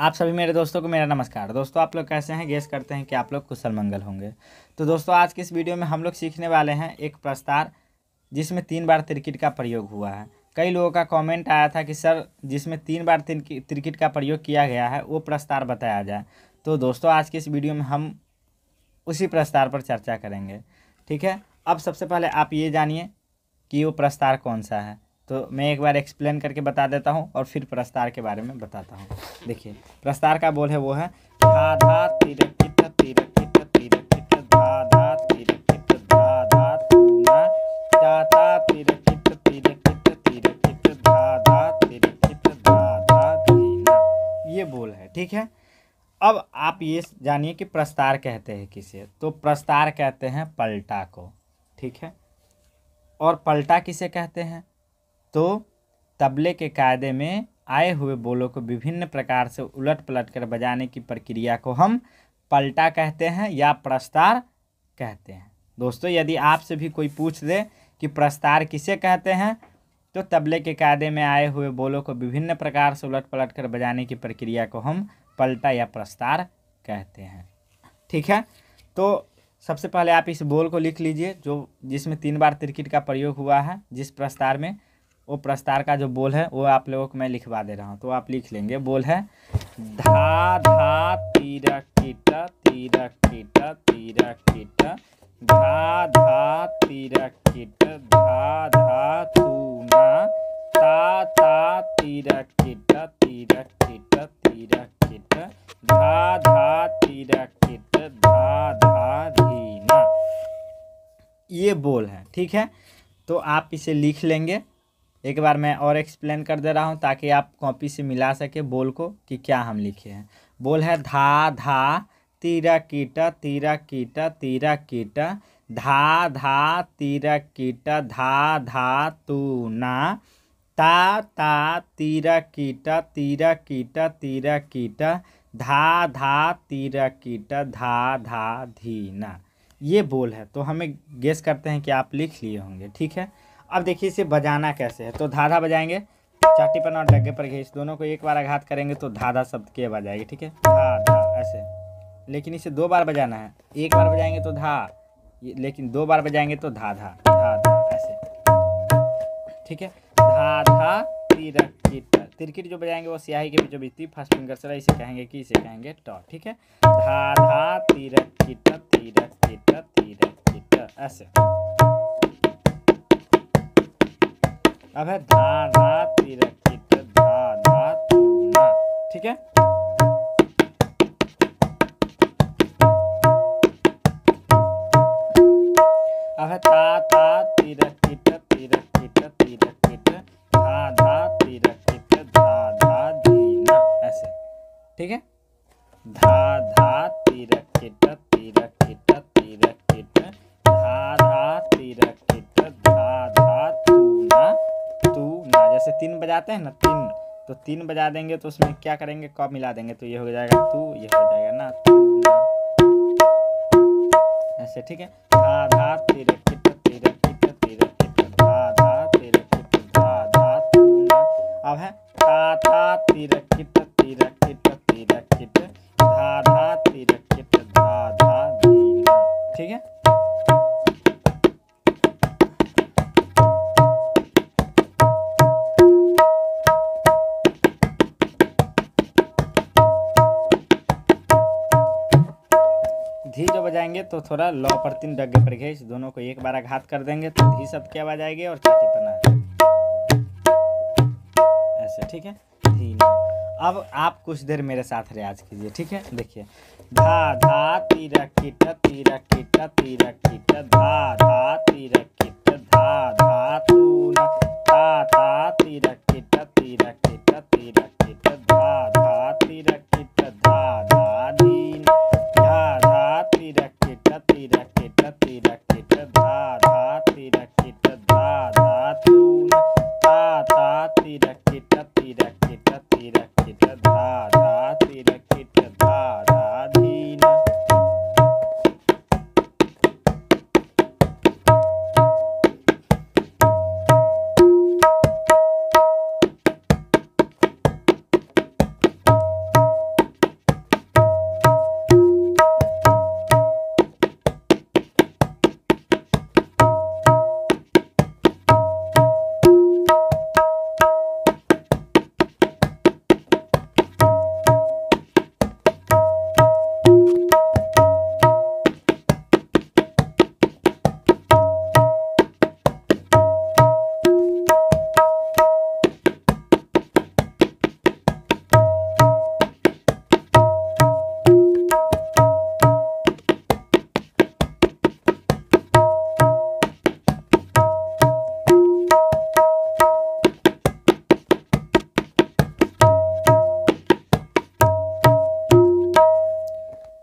आप सभी मेरे दोस्तों को मेरा नमस्कार। दोस्तों, आप लोग कैसे हैं? गेस करते हैं कि आप लोग कुशल मंगल होंगे। तो दोस्तों, आज की इस वीडियो में हम लोग सीखने वाले हैं एक प्रस्तार, जिसमें तीन बार त्रिकिट का प्रयोग हुआ है। कई लोगों का कमेंट आया था कि, सर, जिसमें तीन बार त्रिकिट का प्रयोग किया गया है, वो प्रस्तार बताया जाए। तो दोस्तों, आज की इस वीडियो में हम उसी प्रस्तार पर चर्चा करेंगे। ठीक है? अब सबसे पहले आप ये जानिए कि वो प्रस्तार कौन सा है। तो मैं एक बार एक्सप्लेन करके बता देता हूँ और फिर प्रस्तार के बारे में बताता हूँ। देखिए, प्रस्तार का बोल है वो है, धा धा, तिर किट तिर किट तिर किट धा धा, तिर किट धा धा, तूना ता ता, तिर किट तिर किट तिर किट धा धा, तिर किट धा धा धीना ये बोल है, ठीक है? अब आप ये जानिए कि प्रस्तार कहते हैं किसे। तो प्रस्तार कहते हैं पलटा को, ठीक है? और पलटा किसे कहते हैं? तो तबले के कायदे में आए हुए बोलों को विभिन्न प्रकार से उलट पलट कर बजाने की प्रक्रिया को हम पलटा कहते हैं या प्रस्तार कहते हैं। दोस्तों, यदि आपसे भी कोई पूछ दे कि प्रस्तार किसे कहते हैं तो तबले के कायदे में आए हुए बोलों को विभिन्न प्रकार से उलट पलट कर बजाने की प्रक्रिया को हम पलटा या प्रस्तार कहते हैं। ठीक है? तो सबसे पहले आप इस बोल को लिख लीजिए, जो जिसमें तीन बार तिरकिट का प्रयोग हुआ है, जिस प्रस्तार में वो प्रस्तार का जो बोल है, वो आप लोगों को मैं लिखवा दे रहा हूँ। तो आप लिख लेंगे। बोल है, धा धा, तीरा, कीट तीरा कीट तीरा, कीट, धा धा, तीरा, कीट, धा धा, तूना, ता ता, तीरा, कीट तीरा कीट तीरा, कीट, धा धा, तीरा, कीट, धा धा धीना ये बोल है, ठीक है? तो आप इसे लिख लेंगे। एक बार मैं और एक्सप्लेन कर दे रहा हूँ ताकि आप कॉपी से मिला सके बोल को कि क्या हम लिखे हैं। बोल है धा धा, तीरा, कीट तीरा कीट तीरा, कीट, धा धा, तीरा, कीट, धा धा, तू, ना, ता ता, तीरा, कीट तीरा कीट तीरा, कीट, धा धा, तीरा, कीट, धा धा धीना ये बोल है तो हमें गेस करते हैं कि आप लिख लिए होंगे, ठीक है? अब देखिए इसे बजाना कैसे है। तो धाधा बजाएँगे। चाटी पर और डगे पर घे दोनों को एक बार आघात करेंगे तो धाधा शब्द के बजाएगी ठीक है? धा धा, ऐसे। लेकिन इसे दो बार बजाना है। एक बार बजाएँगे तो धा लेकिन दो बार बजाएँगे तो धा धा धा धा, ऐसे। ठीक है? धा धा तिरकिट तिरकिट जो बजाएँगे वो स्याही के बीचों बीच फ़र्स्ट फिंगर से इसे कहेंगे कि इसे कहेंगे ट, ठीक है? धा धा तिरकिट तिरकिट तिरकिट ऐसे। अब है धा धा तिरकिट धा धा तुना ठीक है? जैसे तीन बजाते हैं ना, तीन। तो तीन बजा देंगे तो उसमें क्या करेंगे? कब मिला देंगे तो ये हो जाएगा तू, ये हो जाएगा ना, तू, ना। ऐसे, ठीक है? धा धा तेरे तेरे तेरे धा धा तेरे धा धा तू, ना। अब है ता ता तेरे तेरे तेरे धा धा तेरे धा धा धीना ठीक है? तो थोड़ा लौ पर तीन डगे पर घे दोनों को एक बार आघात कर देंगे तो धी शब्द क्या बजाएगी और छाती पना ऐसे, ठीक है? धी अब आप कुछ देर मेरे साथ रियाज कीजिए, ठीक है? देखिए। धा धा तीरा किट तीरा किट तीरा किट, धा धा तीरा किट, धा धा तू ना ता ता तीरा किट तीरा किट तीरा किट, धा धा तीरा किट, धा धा धी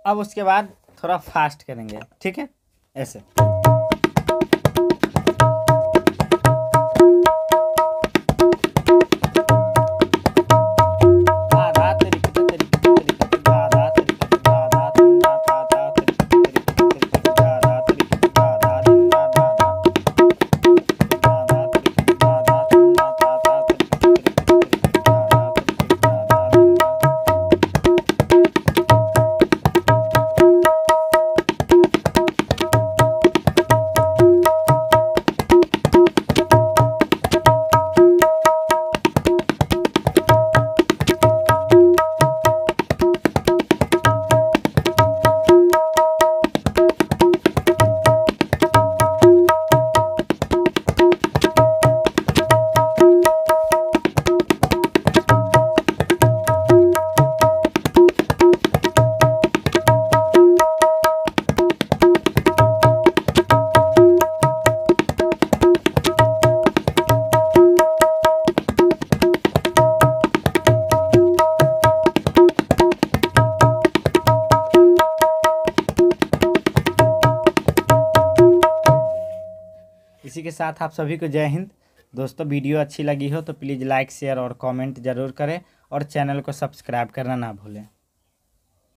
अब उसके बाद थोड़ा फास्ट करेंगे ठीक है? ऐसे। इसी के साथ आप सभी को जय हिंद। दोस्तों, वीडियो अच्छी लगी हो तो प्लीज़ लाइक, शेयर और कमेंट ज़रूर करें और चैनल को सब्सक्राइब करना ना भूलें।